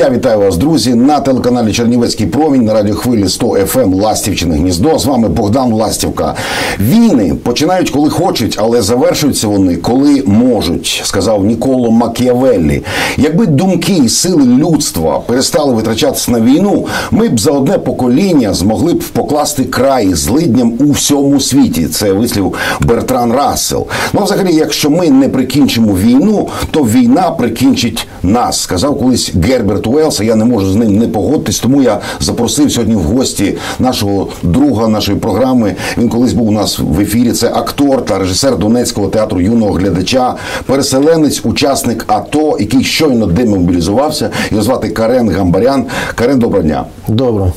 Я вітаю вас, друзі, на телеканалі Чернівецький промінь на радіохвилі 100 FM ем Ластівчине гніздо. З вами Богдан Ластівка. Війни починають коли хочуть, але завершуються вони коли можуть, сказав Ніколо Макіавеллі. Якби думки і сили людства перестали витрачатися на війну, ми б за одне покоління змогли б покласти край злидням у всьому світі. Це вислів Бертран Рассел. Ну, взагалі, якщо ми не прикінчимо війну, то війна прикінчить нас, сказав колись Герберт Уелс. Я не можу з ним не погодитись, тому я запросив сьогодні в гості нашого друга нашої програми. Він колись був у нас в ефірі. Це актор та режисер Донецького театру юного глядача, переселенець, учасник АТО, який щойно демобілізувався. Його звати Карен Гамбарян. Карен, доброго дня. Добре.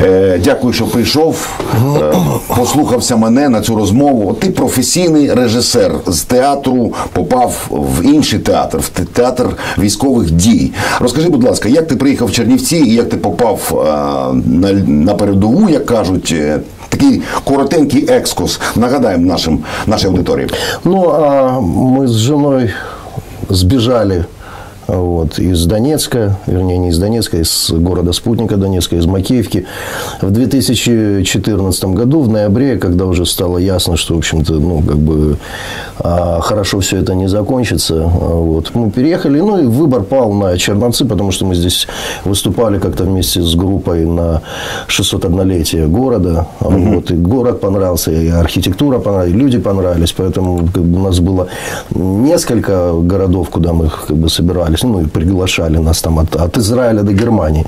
Е, Дякую, що прийшов. Е, послухався мене на цю розмову. Ти професійний режисер з театру попав в інший театр, в театр військових дій. Розкажи, будь ласка, як ти приїхав в Чернівці і як ти попав е, на, на передову, як кажуть, е, такий коротенький екскурс. Нагадаємо нашим нашій аудиторії. Ну, а мы с женой сбежали вот, из Донецка, вернее, не из Донецка, из города Спутника Донецка, из Макеевки. В 2014 году, в ноябре, когда уже стало ясно, что, в общем-то, ну, как бы а, хорошо все это не закончится, а, вот, мы переехали, ну, и выбор пал на Черновцы, потому что мы здесь выступали как-то вместе с группой на 601-летие города, а, вот, и город понравился, и архитектура понравилась, и люди понравились, поэтому как бы, у нас было несколько городов, куда мы как бы собирались, ну, и приглашали нас там от, от Израиля до Германии,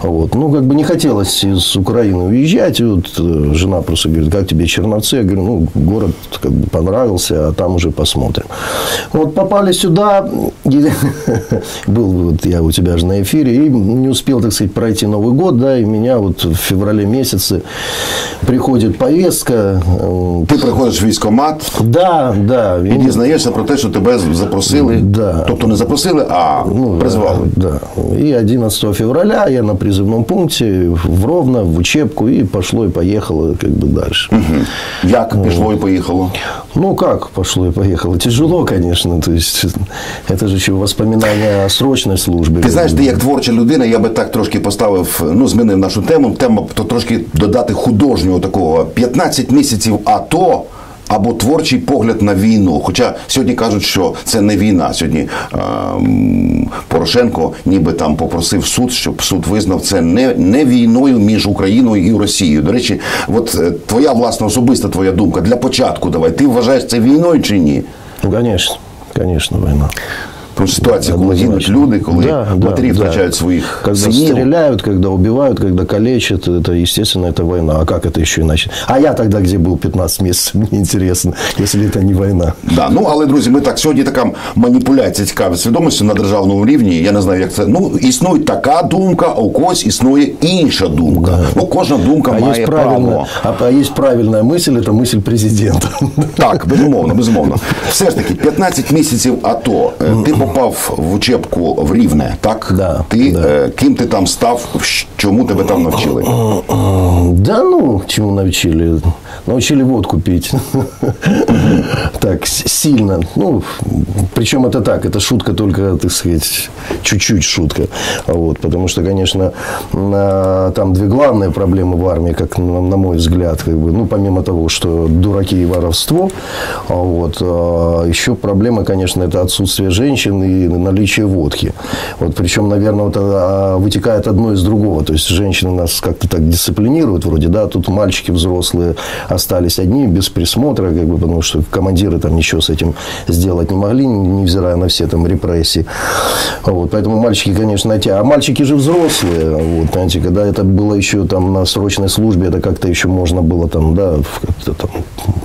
вот, ну, как бы не хотелось из Украины уезжать, и вот э, жена просто говорит, как тебе Черновцы, я говорю, ну, город как бы понравился, а там уже посмотрим. Вот попали сюда, и был вот я у тебя же на эфире, и не успел, так сказать, пройти Новый год, да, и меня вот в феврале месяце приходит повестка, э, Ти приходиш в військкомат да, да, і дізнаєшся про те, що тебе запросили. Да. Тобто не запросили, а Ну, призвали. Да. И 11 февраля я на призывном пункте в Ровно, в учебку, и пошло и поехало как бы дальше. Як пішло і поїхало? Ну, как пошло И поехало? Тяжело, конечно. То есть, это же еще воспоминания о срочной службе. Ти знаєш, ти як творча людина, я би так трошки поставив, ну, змінив нашу тему. Тема то трошки додати художнього такого 15 місяців АТО. Або творчий погляд на війну. Хоча сьогодні кажуть, що це не війна. Сьогодні е, Порошенко ніби там попросив суд, щоб суд визнав це не, не війною між Україною і Росією. До речі, от е, твоя власна особиста твоя думка для початку. Давай ти вважаєш це війною чи ні? Ну, звісно, війна. война. Тому що ситуація, коли гинуть люди, коли матері втрачають своїх Когда синів. стреляют, когда убивают, когда калечат, это, естественно, это война. А как это еще иначе? А я тогда где был 15 месяцев, мне интересно, если это не война. Да, ну але друзі, ми так сьогодні така маніпуляція цікаві свідомості на державному рівні. Я не знаю, як це. Ну існує така думка, а у когось існує інша думка. Ну кожна думка А має есть, право. правильная, а, а есть правильная мысль, это мысль президента. Так, безумовно, безумовно. Все ж таки, 15 місяців АТО. Е, Ти попав в учебку в Рівне, так? Да, Ти да. е, ким ти там став, чому тебе там навчили? Да ну, чему научили? Научили водку пить. Так, сильно. Ну, причем это так, это шутка только, так сказать, чуть-чуть шутка. Вот, потому что, конечно, там две главные проблемы в армии, как на, на мой взгляд, как бы, ну, помимо того, что дураки и воровство, а вот, а, еще проблема, конечно, это отсутствие женщин и наличие водки. Вот, причем, наверное, вот, а, вытекает одно из другого. То есть, женщины нас как-то так дисциплинируют вроде, да, тут мальчики взрослые остались одни, без присмотра, как бы, потому что командиры там ничего с этим сделать не могли, невзирая на все там репрессии. Вот, поэтому мальчики, конечно, эти, а мальчики же взрослые, вот, знаете, когда это было еще там на срочной службе, это как-то еще можно было там, да, как-то там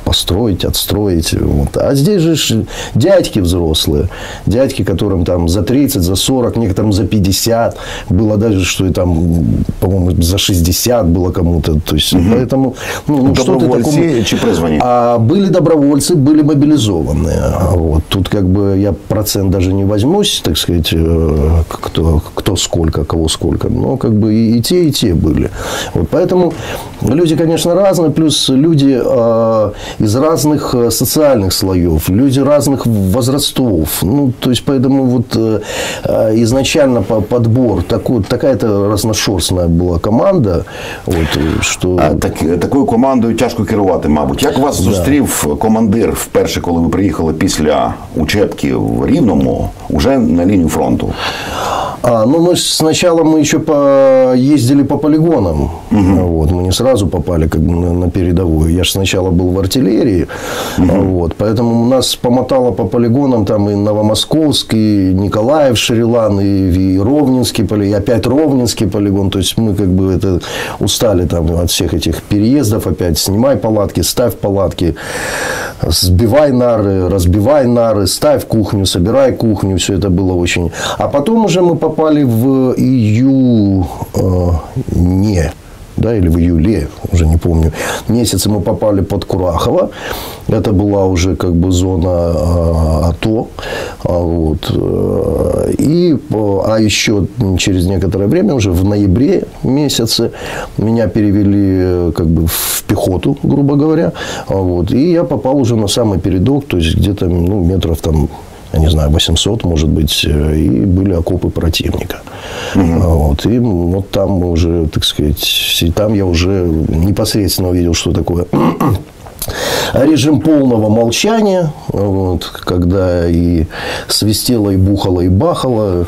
построить, отстроить, вот. а здесь же дядьки взрослые, дядьки, которым там за 30, за 40, некоторым за 50, было даже, что и там, по-моему, за 60 было кому-то, то есть, поэтому, ну, ну что ты Добровольці такому... призвані? А были добровольцы, были мобилизованные. Вот. Тут как бы я процент даже не возьмусь, так сказать, э, кто, кто сколько, кого сколько. Но как бы и, и те, и те были. Вот. Поэтому люди, конечно, разные. Плюс люди э, из разных э, социальных слоев, люди разных возрастов. Ну, то есть, поэтому вот э, э, изначально подбор, такой, такая-то разношерстная была команда. Вот, що... А так, такою командою тяжко керувати, мабуть. Як вас да. зустрів командир вперше, коли ви приїхали після учебки в Рівному, уже на лінію фронту? А, ну, мы сначала мы еще по, ездили по полигонам. Угу. Вот, мы не сразу попали как бы на, на передовую. Я же сначала был в артиллерии. Угу. Вот, поэтому у нас помотало по полигонам там и Новомосковский, и Николаев, Шрилан, и, и Ровненский полигон, и опять Ровненский полигон. То есть мы как бы это устали там от всех этих переездов опять. Снимай палатки, ставь палатки, сбивай нары, разбивай нары, ставь кухню, собирай кухню. Все это было очень... А потом уже мы попали в июне, да, или в июле, уже не помню, месяце мы попали под Курахово. Это была уже как бы зона а, АТО. А, вот. Э, и, а еще через некоторое время, уже в ноябре месяце, меня перевели как бы в пехоту, грубо говоря. Вот. И я попал уже на самый передок, то есть где-то ну, метров там я не знаю, 800, может быть, э, и были окопы противника. Угу. Вот, и вот там мы уже, так сказать, там я уже непосредственно увидел, что такое режим полного молчания, вот, когда и свистело, и бухало, и бахало.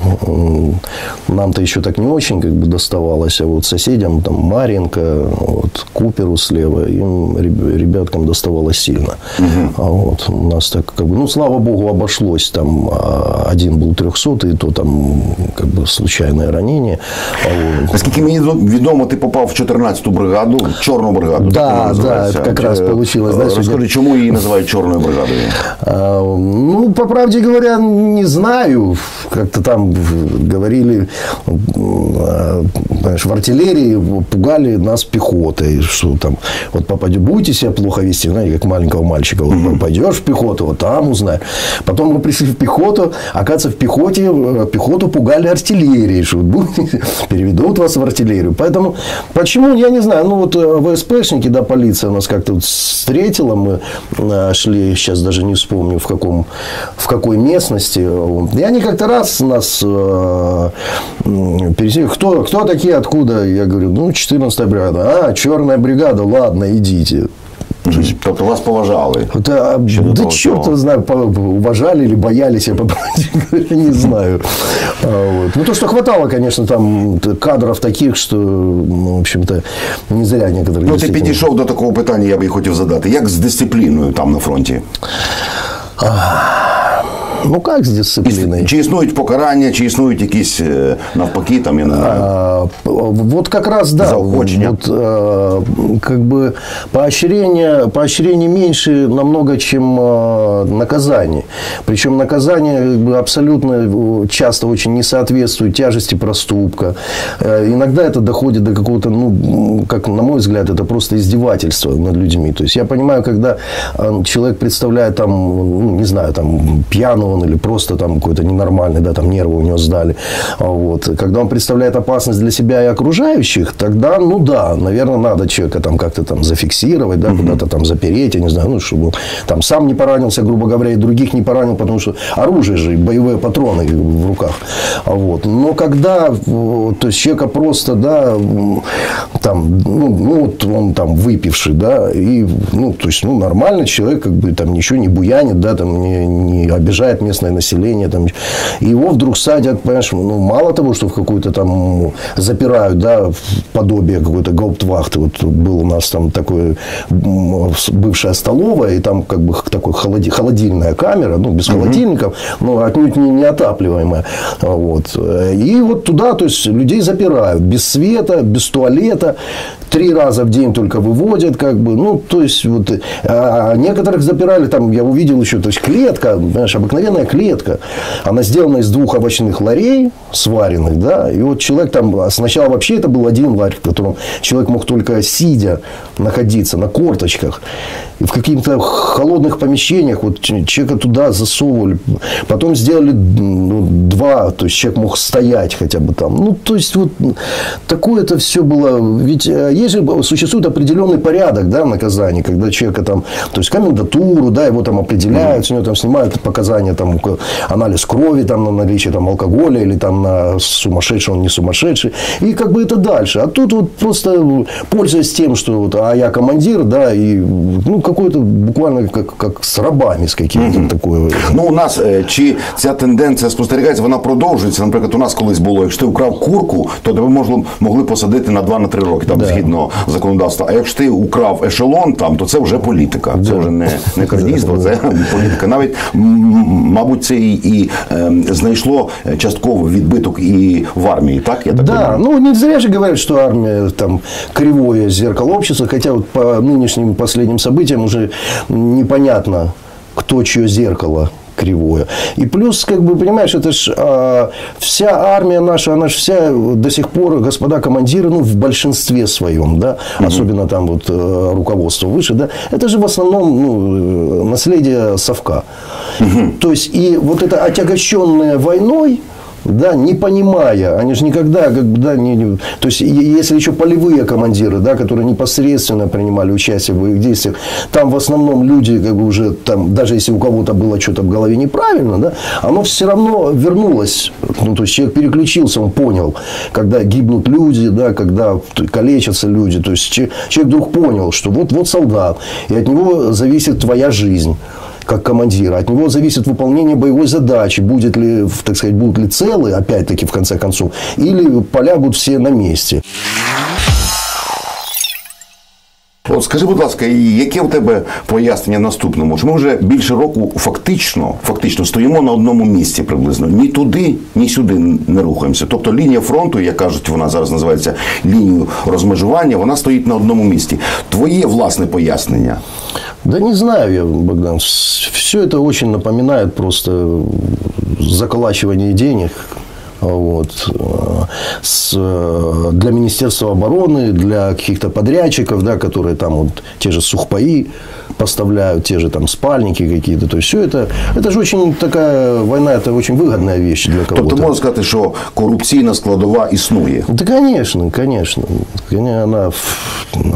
Нам-то еще так не очень как бы доставалось, а вот соседям, там, Маренко, вот, Куперу слева, им, ребяткам доставалось сильно. Угу. А вот у нас так, как бы, ну, слава богу, обошлось. Там а, один был 300, и то там как бы случайное ранение. А вот. Наскільки мені відомо, ти попав в 14-ту бригаду, чорну бригаду. Да, да, это как раз получилось. Знаешь, Расскажи, чему ее называют черной бригадой? А, ну, по правде говоря, не знаю. Как-то там говорили, знаешь, в артиллерии пугали нас пехотой, что там, вот попадешь, будете себя плохо вести, знаете, как маленького мальчика, вот пойдешь в пехоту, вот там узнаешь. Потом мы пришли в пехоту, оказывается, в пехоте, э, пехоту пугали артиллерией, что будете, переведут вас в артиллерию. Поэтому, почему, я не знаю, ну, вот э, ВСПшники, да, полиция нас как-то вот встретила, мы э, шли, сейчас даже не вспомню, в, каком, в какой местности. И они как-то раз нас э, пересекли. Кто, кто такие, откуда? Я говорю, ну, 14-я бригада. А, черная бригада, ладно, идите. Тобто вас поважали? Да, да черт его знаю, уважали или боялись, я по не знаю. Вот. Ну, то, что хватало, конечно, там кадров таких, что, ну, в общем-то, не зря некоторые... Ну, ти підійшов до такого питання, я би хотів задати. Як з дисципліною там на фронті? Ну як з дисципліною? Чи існують покарання, чи існують якісь навпаки, там я не знаю. А, вот как раз да. Заохочення. Вот, а, как бы поощрение, поощрение меньше намного, чем а, наказание. Причем наказание как бы, абсолютно часто очень не соответствует тяжести проступка. Иногда это доходит до какого-то, ну, как на мой взгляд, это просто издевательство над людьми. То есть я понимаю, когда человек представляет там, ну, не знаю, там пьяного он или просто там какой-то ненормальный, да, там нервы у него сдали. А вот. Когда он представляет опасность для себя и окружающих, тогда, ну да, наверное, надо человека там как-то там зафиксировать, да, куда-то там запереть, я не знаю, ну, чтобы там сам не поранился, грубо говоря, и других не поранил, потому что оружие же, боевые патроны в руках. А вот. Но когда, то есть человека просто, да, там, ну, ну вот он там выпивший, да, и, ну, то есть, ну, нормальный человек, как бы там ничего не буянит, да, там не, не обижает местное население. Там, его вдруг садят, понимаешь, ну, мало того, что в какую-то там запирают, да, подобие какой-то гауптвахты. Вот был у нас там такой бывшая столовая, и там как бы такой холоди, холодильная камера, ну, без холодильников, но отнюдь не неотапливаемая. Вот. И вот туда, то есть, людей запирают без света, без туалета, три раза в день только выводят, как бы, ну, то есть, вот, а некоторых запирали, там, я увидел еще, то есть, клетка, знаешь, обыкновенная полноценная клетка. Она сделана из двух овощных ларей, сваренных, да, и вот человек там, а сначала вообще это был один ларь, в котором человек мог только сидя находиться на корточках. В каких-то холодных помещениях вот человека туда засовывали. Потом сделали ну, два, то есть человек мог стоять хотя бы там. Ну, то есть вот такое это все было. Ведь э, есть же, существует определенный порядок, да, наказания, когда человека там, то есть комендатуру, да, его там определяют, с него там снимают показания, там, анализ крови, там, на наличие там алкоголя или там на сумасшедший, он не сумасшедший. И как бы это дальше. А тут вот просто пользуясь тем, что вот, а я командир, да, и ну, какой-то буквально как, как з рабами з каким-то mm-hmm. такою. Ну у нас чи ця тенденція спостерігається, вона продовжується. Наприклад, у нас колись було, якщо ти украв курку, то тебе можливо могли посадити на 2-3 роки, там да. згідно законодавства. А якщо ти украв ешелон, там то це вже політика. Да. Це вже не не крадійство, це політика. Навіть мабуть, це і, і е, знайшло частково відбиток і в армії. Так я так да. Ну не зря же говорят, что армия там кривое зеркало общества, хотя вот по нынешним последним событиям уже непонятно, кто чье зеркало кривое. И плюс, как бы, понимаешь, это ж а, вся армия наша, она же вся до сих пор, господа командиры, ну, в большинстве своем, да, угу. особенно там вот э, руководство выше, да, это же в основном ну, э, наследие совка. Угу. То есть, и вот это отягощенное войной, да, не понимая, они же никогда, как бы, да, не, то есть, если еще полевые командиры, да, которые непосредственно принимали участие в боевых действиях, там в основном люди, как бы уже, там, даже если у кого-то было что-то в голове неправильно, да, оно все равно вернулось, ну, то есть, человек переключился, он понял, когда гибнут люди, да, когда калечатся люди, то есть, человек вдруг понял, что вот, вот солдат, и от него зависит твоя жизнь как командира. От него зависит выполнение боевой задачи, будет ли, так сказать, будут ли целы, опять-таки, в конце концов, или полягут все на месте. От скажи, будь ласка, яке в тебе пояснення наступному? Чи ми вже більше року фактично фактично стоїмо на одному місці приблизно ні туди, ні сюди не рухаємося. Тобто лінія фронту, як кажуть, вона зараз називається лінією розмежування, вона стоїть на одному місці. Твоє власне пояснення? Да не знаю я, Богдан. Все это очень напоминает просто заколачивание денег вот, с, для Министерства обороны, для каких-то подрядчиков, да, которые там вот те же сухпаи поставляют, те же там спальники какие-то. То есть все это, это же очень такая война, это очень выгодная вещь для кого-то. Тобто можна сказати, що корупційна складова існує? Да, конечно, конечно. Она,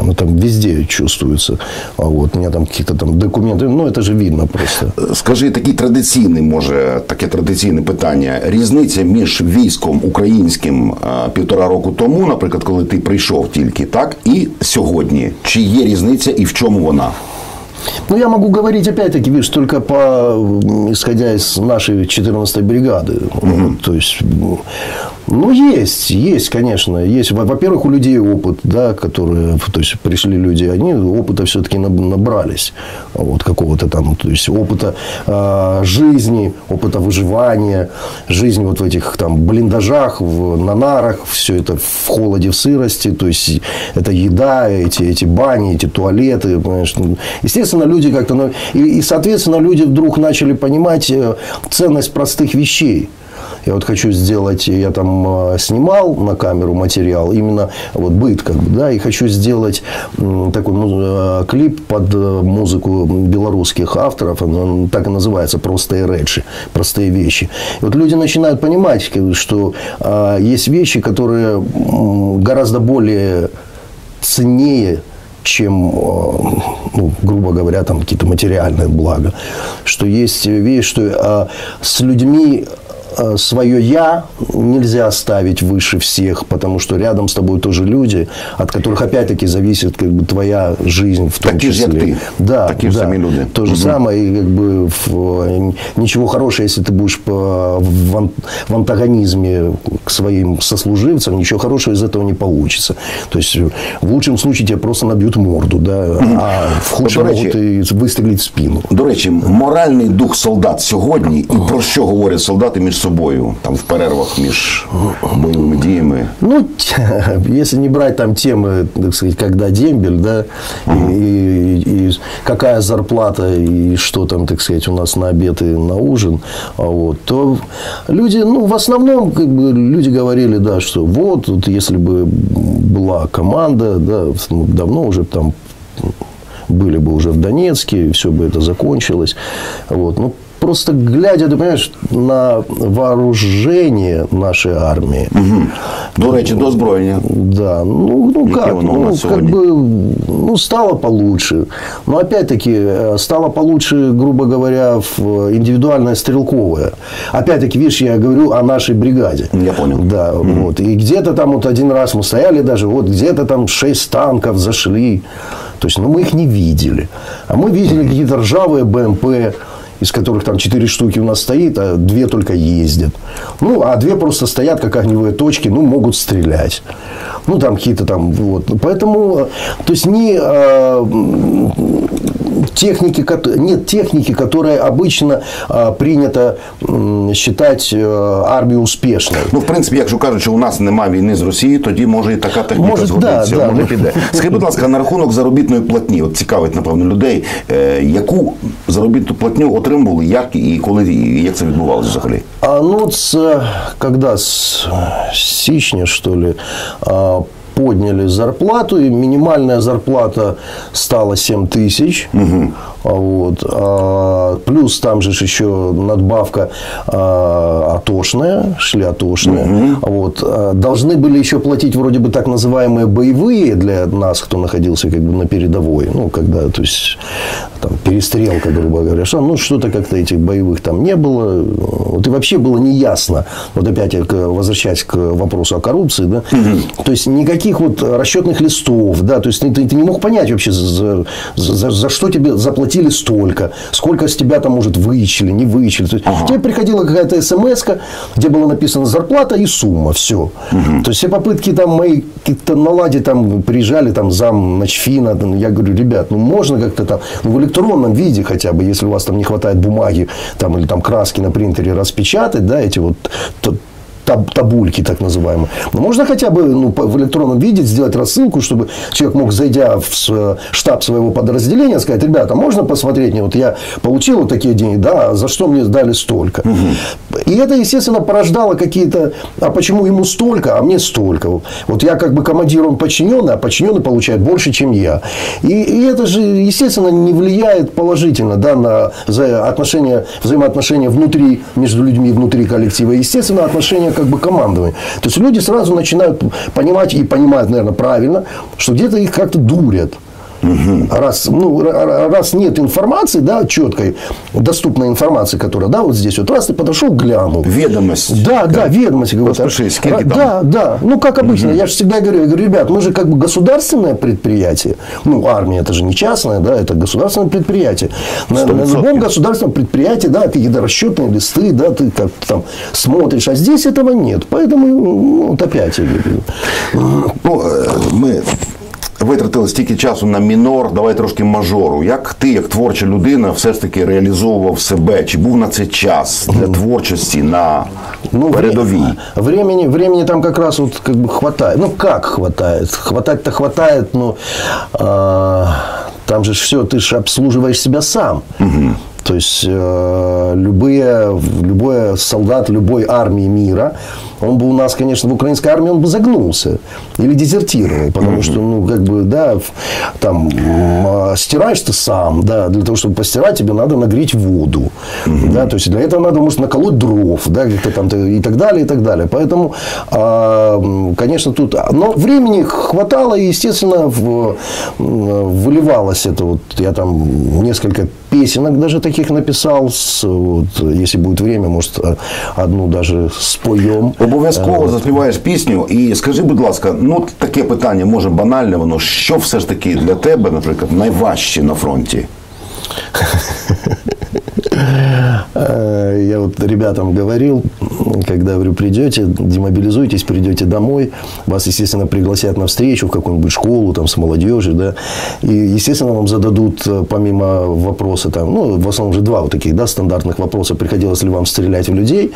она там везде чувствуется. А вот у меня там какие-то там документы, ну это же видно просто. Скажи, такий традиційний, може, таке традиційне питання. Різниця між військом українським півтора року тому, наприклад, коли ти прийшов тільки, так, і сьогодні. Чи є різниця і в чому вона? Ну, я могу говорить, опять-таки, видишь, только по, исходя из нашей 14-й бригады. Угу. То есть, ну, есть, есть, конечно. Есть. Во-первых, у людей опыт, да, которые, то есть, пришли люди, они опыта все-таки набрались. Вот, какого-то там, то есть, опыта э, жизни, опыта выживания, жизни вот в этих там блиндажах, в, на нарах, все это в холоде, в сырости. То есть, это еда, эти, эти бани, эти туалеты, понимаешь. Естественно, люди как-то... Ну, и, и, соответственно, люди вдруг начали понимать э, ценность простых вещей. Я вот хочу сделать, я там э, снимал на камеру материал, именно вот быт, как бы, да, и хочу сделать такой э, клип под музыку белорусских авторов, он так и называется «Простые речи», «Простые вещи». И вот люди начинают понимать, что есть вещи, которые гораздо более ценнее чем, э, ну, грубо говоря, там какие-то материальные блага. Что есть вещь, что а, с людьми свое «я» нельзя ставить выше всех, потому что рядом с тобой тоже люди, от которых опять-таки зависит как бы, твоя жизнь в том Такие числе. Же, как ты. Да, Такие да. сами люди. То же угу. самое, и как бы в, ничего хорошего, если ты будешь по, в, в антагонизме к своим сослуживцам, ничего хорошего из этого не получится. То есть в лучшем случае тебе просто набьют морду, да, а в худшем можуть і вистрілити в спину. До речі, моральний дух солдат сьогодні і про що говорять солдати між собою? Собою там в перервах між бойовими діями? Ну, если не брать там темы, так сказать, когда дембель, да, и, и, и какая зарплата и что там, так сказать, у нас на обед и на ужин, а вот, то люди, ну, в основном, как бы, люди говорили, да, что вот, вот если бы была команда, да, ну, давно уже там были бы уже в Донецке, все бы это закончилось. Вот. Ну, просто глядя, ты понимаешь, на вооружение нашей армии. Угу. До речі, до озброєння. Да, ну, ну Яке как, воно у ну, нас как сьогодні? бы, ну, стало получше. Но опять-таки, э, стало получше, грубо говоря, в э, индивидуальное стрелковое. Опять-таки, видишь, я говорю о нашей бригаде. Я понял. Да, вот. И где-то там вот один раз мы стояли даже, вот где-то там шесть танков зашли. То есть, ну, мы их не видели. А мы видели какие-то ржавые БМП, из которых там четыре штуки у нас стоит, а две только ездят. Ну, а две просто стоят как огневые точки, ну, могут стрелять. Ну, там какие-то там, вот. Поэтому, э, то есть, не э, техники, кото- нет техники, которая обычно э, принято м, считать э, армию успешной. Ну, в принципі, якщо кажуть, що у нас немає війни з Росією, тоді може і така техніка Може, згодиться, да, да. може піде. Скажіть, будь ласка, на рахунок заробітної платні, от цікавить, напевно, людей, е, яку заробітну платню отримували, як і коли, і як це відбувалося взагалі? А ну, вот с, э, когда с э, сичня, что ли, а, подняли зарплату, и минимальная зарплата стала 7 тысяч. А Вот. А, плюс там же еще надбавка а, атошная, шли атошные. А Вот. А, должны были еще платить вроде бы так называемые боевые для нас, кто находился как бы на передовой. Ну, когда, то есть, там, перестрелка, грубо говоря. Что, ну, что-то как-то этих боевых там не было. Вот и вообще было неясно. Вот опять возвращаясь к вопросу о коррупции, да. То есть, никаких вот расчетных листов, да. То есть, ты, ты- не мог понять вообще, за, за- за что тебе заплатили столько, сколько с тебя там, может, вычили, не вычили. То есть, тебе приходила какая-то смс где было написано зарплата и сумма, все. То есть, все попытки там мои как-то наладить, там, приезжали там зам начфина, там, я говорю, ребят, ну, можно как-то там, ну, в электронном виде хотя бы, если у вас там не хватает бумаги, там, или там краски на принтере распечатать, да, эти вот таб- табульки так называемые. Но можно хотя бы ну, в электронном виде сделать рассылку, чтобы человек мог, зайдя в штаб своего подразделения, сказать, ребята, можно посмотреть мне, вот я получил вот такие деньги, да, за что мне дали столько. И это, естественно, порождало какие-то, а почему ему столько, а мне столько. Вот я как бы командир, он подчиненный, а подчиненный получает больше, чем я. И, и это же, естественно, не влияет положительно да, на отношения, взаимоотношения внутри, между людьми внутри коллектива. Естественно, отношения как бы командования. То есть, люди сразу начинают понимать и понимают, наверное, правильно, что где-то их как-то дурят. Раз, ну, ра- ра- раз нет информации, да, четкой, доступной информации, которая, да, вот здесь вот, раз ты подошел, глянул. Відомість. Да, да, ведомости какой-то. Распишись, сколько там? Да, да. Ну, как обычно. Я же всегда говорю, я говорю, ребят, мы же как бы государственное предприятие. Ну, армия это же не частное, да, это государственное предприятие. На, на 100%. любом государственном предприятии, да, какие-то расчетные листы, да, ты как-то там смотришь, а здесь этого нет. Поэтому, ну, вот опять я говорю. Ну, е, ми витратили стільки часу на мінор, давай трошки мажору. Як ти, як творча людина, все ж таки реалізовував себе? Чи був на це час для творчості на Ну, передовій? вре- Времени, времени там как раз вот как бы хватает. Ну, как хватает? Хватать-то хватает, но а, там же все, ты же обслуживаешь себя сам. То есть э, любые, любой солдат любой армии мира, он бы у нас, конечно, в украинской армии он бы загнулся или дезертировал, потому что, ну, как бы, да, там а, стираешь ты сам, да, для того, чтобы постирать, тебе надо нагреть воду, да, то есть для этого надо, может, наколоть дров, да, как-то там и так далее, и так далее. Поэтому, а, конечно, тут, но времени хватало, и, естественно, в- выливалось это вот, я там несколько песенок даже таких написал, с, вот, если будет время, может, одну даже споем. Обов'язково заспіваєш пісню і скажи, будь ласка, ну таке питання, може банальне воно, що все ж таки для тебе, наприклад, найважче на фронті? Э, Я вот ребятам говорил, когда, говорю, придете, демобилизуйтесь, придете домой, вас, естественно, пригласят на встречу в какую-нибудь школу, там, с молодежью, да, и, естественно, вам зададут, э, помимо вопроса, там, ну, в основном же два вот таких, да, стандартных вопроса, приходилось ли вам стрелять в людей,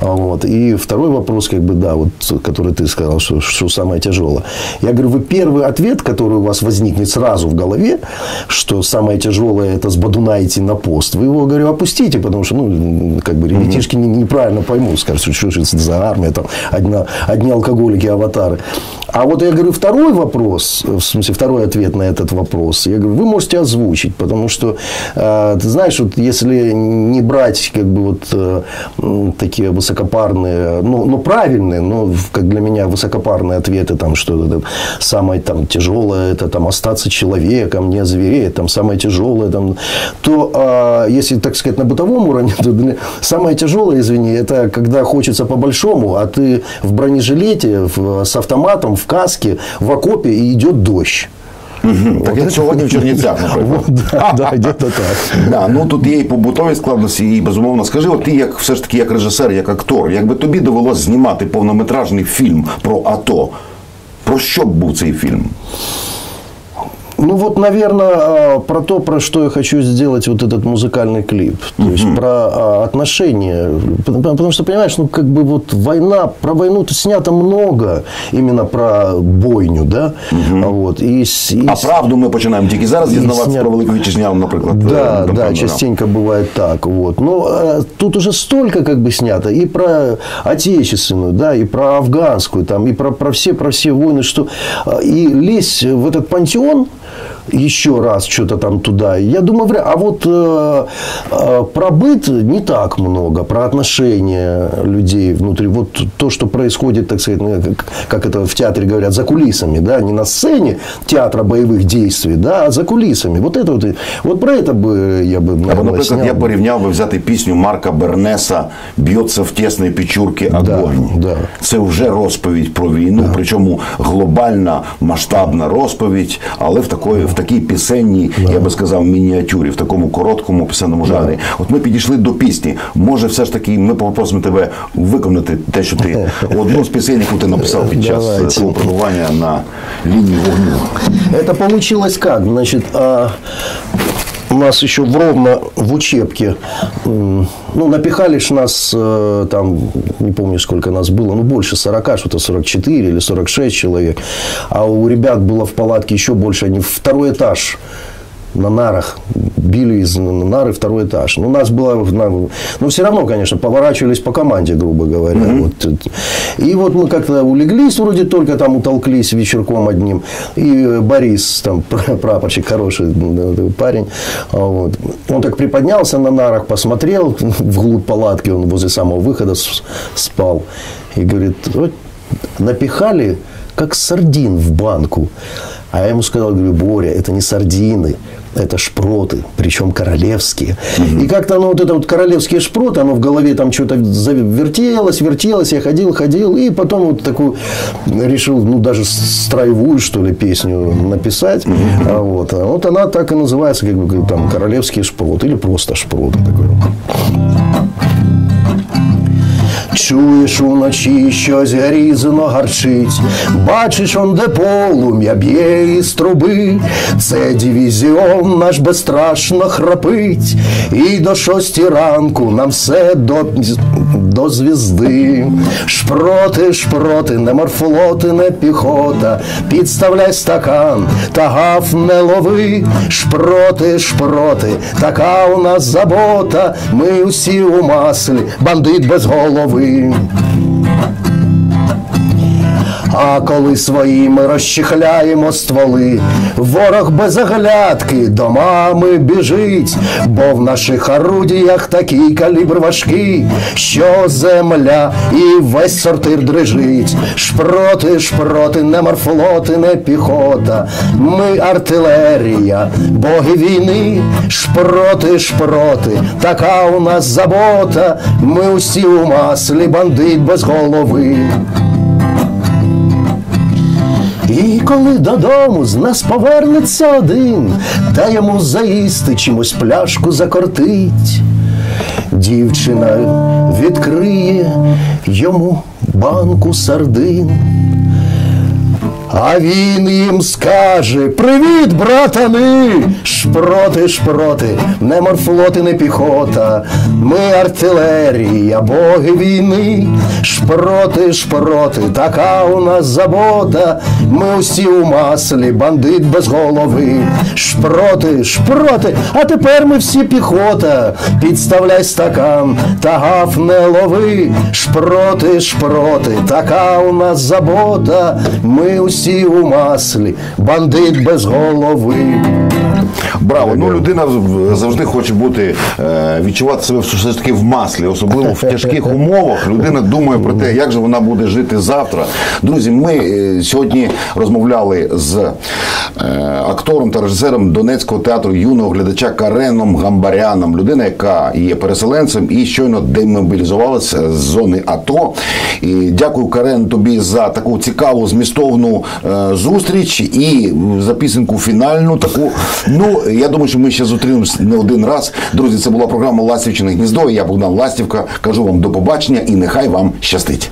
а, вот, и второй вопрос, как бы, да, вот, который ты сказал, что, что самое тяжелое. Я говорю, вы первый ответ, который у вас возникнет сразу в голове, что самое тяжелое это с Бадуна идти на пост, вы его, говорю, опустите, потому что, ну, как бы, ребятишки mm-hmm. неправильно поймут, скажут, что, за армия, там, одни, одни алкоголики, аватары. А вот я говорю, второй вопрос, в смысле, второй ответ на этот вопрос, я говорю, вы можете озвучить, потому что, э, ты знаешь, вот если не брать, как бы, вот э, такие высокопарные, ну, ну, правильные, но, как для меня, высокопарные ответы, там, что это самое там, тяжелое, это там, остаться человеком, не звереть, там, самое тяжелое, там, то, э, если, так сказать, на бытовом уровне, то самое тяжелое, извини, это когда хочется по-большому, а ты в бронежилете, в, с автоматом, в каске, в окопе, и идет дощ. Угу. Так як сьогодні в Чернівцях, наприклад. Да, да, где-то так. Да, ну тут є і побутові складності, і безумовно скажи, от ти як все ж таки як режисер, як актор, якби тобі довелося знімати повнометражний фільм про АТО, про що б був цей фільм? Ну вот, наверное, про то, про что я хочу сделать вот этот музыкальный клип. То uh-huh. есть про отношения. Потому что, понимаешь, ну как бы вот война, про войну-то снято много, именно про бойню, да? Uh-huh. Вот. И, и, а правду мы починаем тільки зараз дізнаватися сня... про Велику Вітчизняну, наприклад. Да, да, частенько бывает так. Вот. Но а, тут уже столько как бы снято и про отечественную, да, и про афганскую, там, и про, про, все, про все войны, что и лезть в этот пантеон, еще раз что-то там туда. Я думаю, а вот э, э, про быт не так много, про отношения людей внутри. Вот то, что происходит, так сказать, ну, как, как это в театре говорят, за кулисами, да, не на сцене театра боевых действий, да, а за кулисами. Вот это вот, вот про это бы я бы, наверное, Або, наприклад, я порівняв би взяти пісню Марка Бернеса «Б'ється в тесної печурки огонь». Да, да. Це вже розповідь про війну, да. причому глобальна, масштабна розповідь, але в такої в такій пісенній, я би сказав, мініатюрі, в такому короткому пісенному жанрі. От ми підійшли до пісні. Може, все ж таки, ми попросимо тебе виконати те, що ти одну з пісень, яку ти написав під час цього свого перебування на лінії вогню. Это получилось как? Значит, а, у нас еще в Ровно в учебке, ну, напихали ж нас, э, там, не помню, сколько нас было, ну, больше 40, что-то 44 или 46 человек. А у ребят было в палатке еще больше, они второй этаж на нарах били из нары второй этаж. Ну, нас было, ну, все равно, конечно, поворачивались по команде, грубо говоря. Mm-hmm. Вот. И вот мы как-то улеглись, вроде только там утолклись вечерком одним. И Борис, там, прапорщик, хороший парень, а вот. он так приподнялся на нарах, посмотрел вглубь палатки, он возле самого выхода спал. И говорит, вот, напихали, как сардин в банку. А я ему сказал, говорю, Боря, это не сардины, это шпроты, причем королевские. Угу. И как-то оно вот это вот королевские шпроты, оно в голове там что-то вертелось, вертелось, я ходил, ходил, и потом вот такую решил, ну, даже строевую, что ли, песню написать. Угу. А вот, а вот она так и называется, как бы, там, королевские шпроты, или просто шпроты. Такой. Чуєш уночі щось грізно гарчить, бачиш, он де полум'я б'є із труби, це дивізіон наш безстрашно храпить, і до шості ранку нам все до до звізди. Шпроти, шпроти, не морфолоти, не піхота, підставляй стакан, та гаф не лови, шпроти, шпроти, така у нас забота, ми усі у маслі, бандит без голови. queen. А коли своїми розчихляємо стволи, ворог без оглядки домами біжить, бо в наших орудіях такий калібр важкий, що земля і весь сортир дрижить. Шпроти, шпроти, не морфлоти, не піхота, ми артилерія, боги війни, шпроти, шпроти, така у нас забота, ми усі у маслі, бандит без голови. І коли додому з нас повернеться один, та йому заїсти чимось пляшку закортить. Дівчина відкриє йому банку сардин. А він їм скаже: Привіт, братани! Шпроти, шпроти, не морфлоти, не піхота, ми артилерія, боги війни, шпроти, шпроти, така у нас забота, ми усі у маслі, бандит без голови. Шпроти, шпроти, а тепер ми всі піхота. Підставляй стакан, та гаф не лови. Шпроти, шпроти, така у нас забота, ми усі у маслі, бандит без голови. Браво, ну людина завжди хоче бути, е, відчувати себе все ж таки в маслі, особливо в тяжких умовах. Людина думає про те, як же вона буде жити завтра. Друзі, ми е, сьогодні розмовляли з е, актором та режисером Донецького театру юного глядача Кареном Гамбаряном, людина, яка є переселенцем і щойно демобілізувалася з зони АТО. І дякую, Карен, тобі за таку цікаву змістовну зустріч і за пісеньку фінальну таку. Ну, я думаю, що ми ще зустрінемось не один раз. Друзі, це була програма Ластівчине гніздо. Я Богдан Ластівка. Кажу вам до побачення і нехай вам щастить.